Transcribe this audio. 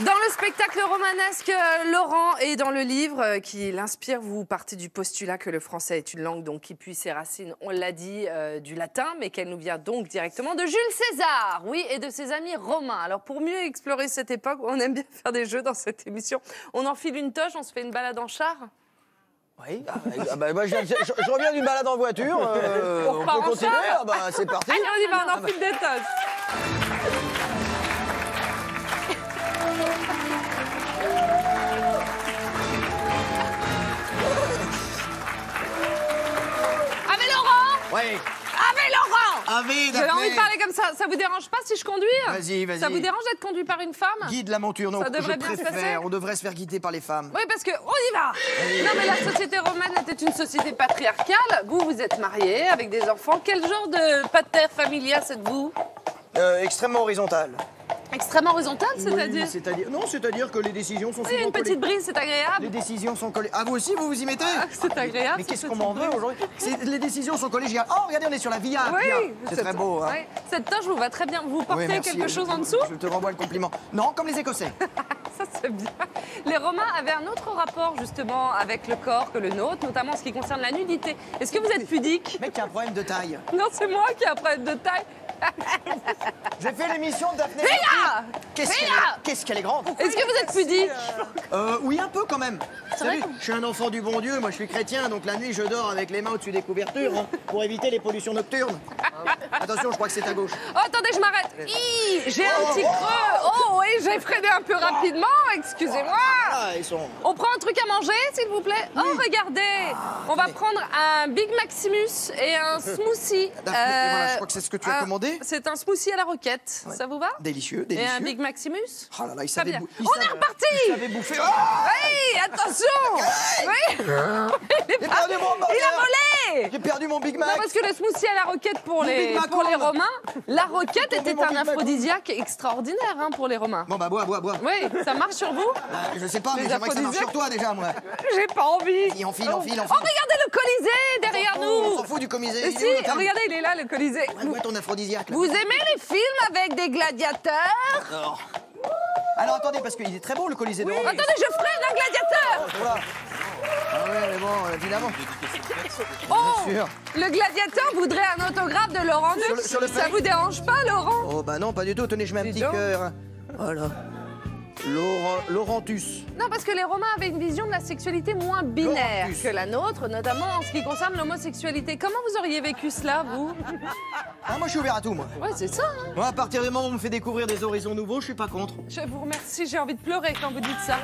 Dans le spectacle romanesque, euh, Laurent et dans le livre euh, qui l'inspire, vous partez du postulat que le français est une langue donc qui puise ses racines, on l'a dit, euh, du latin, mais qu'elle nous vient donc directement de Jules César, oui, et de ses amis romains. Alors pour mieux explorer cette époque, on aime bien faire des jeux dans cette émission. On enfile une toche, on se fait une balade en char? Oui, ah, ah, bah, moi, je, je- je reviens d'une balade en voiture. euh, On on peut continuer. Ah, bah, c'est parti. Allez, on y va, on enfile des toches. Oui. Ah mais Laurent Ah oui, J'avais envie de parler comme ça. Ça vous dérange pas si je conduis? Vas-y, vas-y. Ça vous dérange d'être conduit par une femme? Guide la monture, non, Ça devrait je bien se passer? On devrait se faire guider par les femmes. Oui, parce que on y va. Non, mais la société romaine était une société patriarcale. Vous, vous êtes marié avec des enfants. Quel genre de pater familias êtes-vous? Euh, extrêmement horizontal. Extrêmement horizontal, c'est-à-dire Oui, c'est-à-dire. Non, c'est-à-dire que les décisions sont a souvent une petite brise, c'est agréable. Les décisions sont collées. Ah, vous aussi, vous vous y mettez C'est agréable. Mais qu'est-ce qu'on m'en veut aujourd'hui Les décisions sont collégiales. Oh, regardez, on est sur la Via. Oui. C'est très beau. Hein. oui. Cette toche vous va très bien. Vous portez Oui, quelque chose en dessous Je te renvoie le compliment. Non, comme les Écossais. Ça, c'est bien. Les Romains avaient un autre rapport, justement, avec le corps que le nôtre, notamment en ce qui concerne la nudité. Est-ce que vous êtes pudique? Mec, qui a un problème de taille. Non, c'est moi qui ai un problème de taille. J'ai fait l'émission. Léa Qu'est-ce qu'elle est, qu'est-ce qu'elle est grande Est-ce que vous êtes pudique? Euh, oui, un peu quand même. Salut, je suis un enfant du bon Dieu, moi je suis chrétien, donc la nuit je dors avec les mains au-dessus des couvertures hein, pour éviter les pollutions nocturnes. Attention, je crois que c'est à gauche. Oh, attendez, je m'arrête. J'ai un petit creux. Oh, oui, j'ai freiné un peu rapidement. Excusez-moi. Ah, sont. On prend un truc à manger, s'il vous plaît Oh, regardez On va prendre un Big Maximus et un smoothie. Et voilà, je crois que c'est ce que tu as commandé. C'est un smoothie à la roquette. Ça vous va Délicieux, Et délicieux. un Big Maximus Oh là là, il savait bien. il On savait- est reparti Il savait bouffer. Ah Oui, attention Oui J'ai perdu mon Il a hamburger. volé J'ai perdu mon Big non, Mac. parce que le smoothie à la roquette pour Mon les, pour les. Romains, la roquette était un aphrodisiaque extraordinaire hein, pour les Romains. Bon bah bois, bois, bois. Oui, ça marche sur vous Euh, je sais pas, mais j'aimerais que ça marche sur toi déjà, moi. J'ai pas envie. Enfile, enfile, enfile, Oh, enfile. regardez le Colisée derrière On nous s'en fout du est si, où, regardez, il est là, le Colisée. Ouais, ouais, ton aphrodisiaque. là. Vous aimez les films avec des gladiateurs Alors. Alors attendez, parce qu'il est très beau le Colisée de Rome. Attendez, je freine un gladiateur Euh, évidemment. Oh. Le gladiateur voudrait un autographe de Laurent Sur le- Dux. sur le Ça vous dérange pas, Laurent? Oh bah non, pas du tout. Tenez, je mets un Dis petit donc. cœur. Voilà. Laurent, Laurentus. Non, parce que les Romains avaient une vision de la sexualité moins binaire Laurent que la nôtre, notamment en ce qui concerne l'homosexualité. Comment vous auriez vécu cela, vous? Ah, moi je suis ouvert à tout, moi. Ouais, c'est ça. hein. Moi, à partir du moment où on me fait découvrir des horizons nouveaux, je suis pas contre. Je vous remercie, j'ai envie de pleurer quand vous dites ça.